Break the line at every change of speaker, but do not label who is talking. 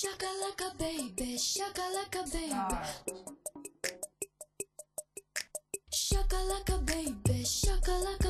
Shakalaka baby, shakalaka baby. Shakalaka baby, shakalaka baby.